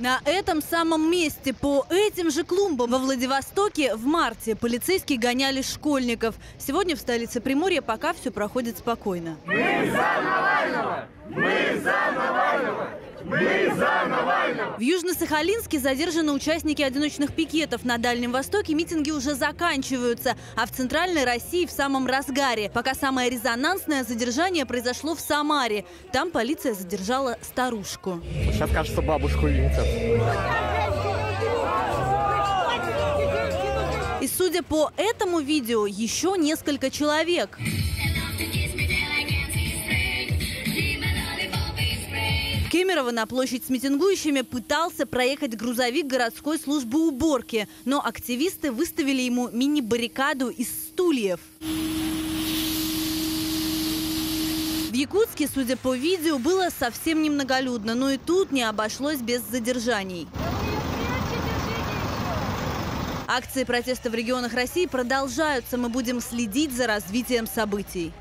На этом самом месте, по этим же клумбам во Владивостоке в марте полицейские гоняли школьников. Сегодня в столице Приморья пока все проходит спокойно. В Южно-Сахалинске задержаны участники одиночных пикетов. На Дальнем Востоке митинги уже заканчиваются, а в Центральной России в самом разгаре. Пока самое резонансное задержание произошло в Самаре. Там полиция задержала старушку. Сейчас, кажется, бабушку видят. И судя по этому видео, еще несколько человек. Кемерово на площадь с митингующими пытался проехать грузовик городской службы уборки, но активисты выставили ему мини-баррикаду из стульев. В Якутске, судя по видео, было совсем немноголюдно, но и тут не обошлось без задержаний. Акции протеста в регионах России продолжаются. Мы будем следить за развитием событий.